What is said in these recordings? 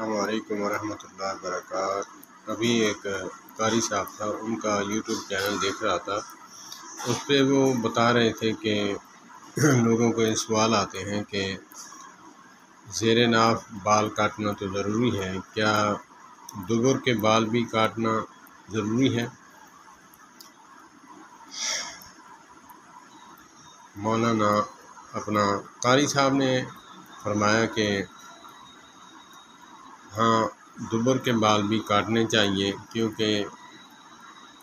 अल्लाम वरहमतुल्लाहि वबरकात अभी एक कारी साहब था, उनका यूट्यूब चैनल देख रहा था। उस पर वो बता रहे थे कि लोगों को ये सवाल आते हैं कि ज़ेर नाफ बाल काटना तो ज़रूरी है, क्या दुबर के बाल भी काटना ज़रूरी है? मौलाना अपना कारी साहब ने फरमाया कि हाँ दुबर के बाल भी काटने चाहिए क्योंकि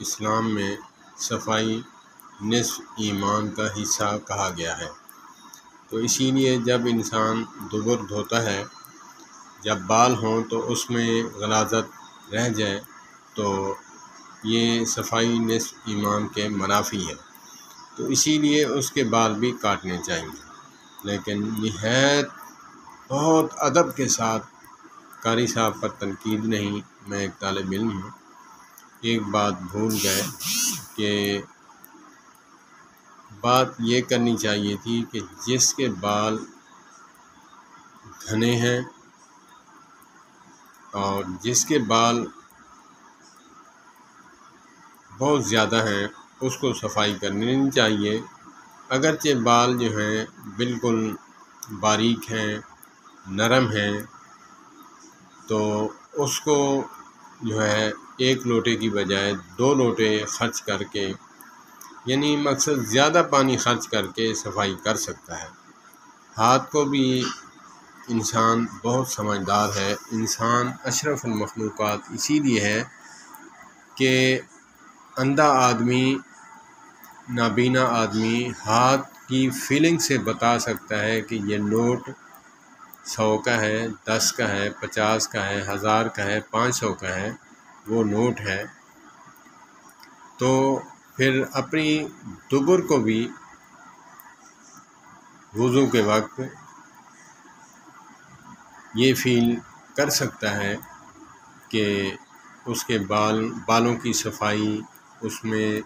इस्लाम में सफ़ाई निसफ ईमान का हिस्सा कहा गया है। तो इसीलिए जब इंसान दुबर धोता है, जब बाल हों तो उसमें गलाजत रह जाए तो ये सफ़ाई निसफ ईमान के मनाफी है। तो इसीलिए उसके बाल भी काटने चाहिए। लेकिन नहायत बहुत अदब के साथ कारी साहब पर तनकीद नहीं, मैं एक तालब इम हूँ। एक बात भूल गए कि बात ये करनी चाहिए थी कि जिसके बाल घने हैं और जिसके बाल बहुत ज़्यादा हैं, उसको सफ़ाई करनी नहीं चाहिए। अगरचे बाल जो हैं, बिल्कुल बारीक हैं, नरम हैं तो उसको जो है एक लोटे की बजाय दो लोटे ख़र्च करके, यानी मकसद ज़्यादा पानी ख़र्च करके सफ़ाई कर सकता है। हाथ को भी इंसान बहुत समझदार है। इंसान अशरफुलमखलूक़ात इसीलिए है कि अंधा आदमी, नाबीना आदमी हाथ की फीलिंग से बता सकता है कि ये नोट सौ का है, दस का है, पचास का है, हज़ार का है, पाँच सौ का है, वो नोट है। तो फिर अपनी दुबर को भी वज़ू के वक्त ये फील कर सकता है कि उसके बाल, बालों की सफ़ाई, उसमें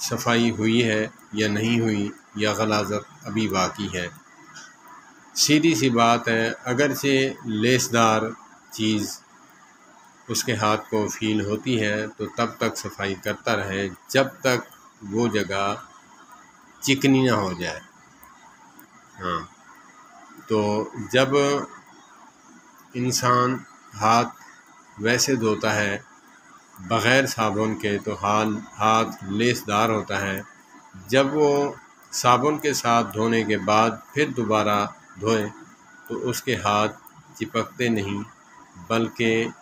सफ़ाई हुई है या नहीं हुई, या गलाजत अभी बाकी है। सीधी सी बात है अगरचे लेसदार चीज़ उसके हाथ को फील होती है तो तब तक सफ़ाई करता रहे, जब तक वो जगह चिकनी ना हो जाए। हाँ तो जब इंसान हाथ वैसे धोता है, बग़ैर साबुन के तो हाल, हाथ लेसदार होता है। जब वो साबुन के साथ धोने के बाद फिर दोबारा धोएँ तो उसके हाथ चिपकते नहीं, बल्कि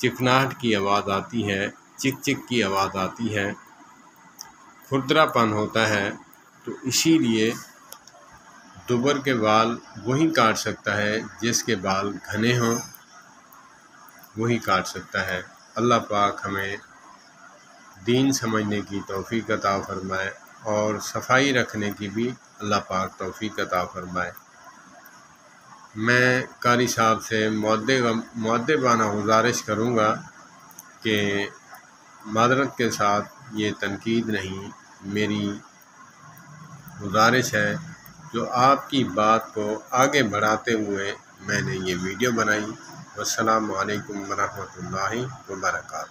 चिकनाहट की आवाज़ आती है चिक चिक की आवाज़ आती है। खुरदरापन होता है तो इसीलिए दुबर के बाल वही काट सकता है, जिसके बाल घने हों, वही काट सकता है। अल्लाह पाक हमें दीन समझने की तोफ़ी अता फ़रमाए। और सफ़ाई रखने की भी अल्लाह पाक तोफ़ी अता फ़रमाए। मैं कारी साहब से मद्दबाना गुजारिश करूँगा कि मादरत के साथ ये तनकीद नहीं, मेरी गुजारिश है जो आपकी बात को आगे बढ़ाते हुए मैंने ये वीडियो बनाई। वालकम वरहमल वर्का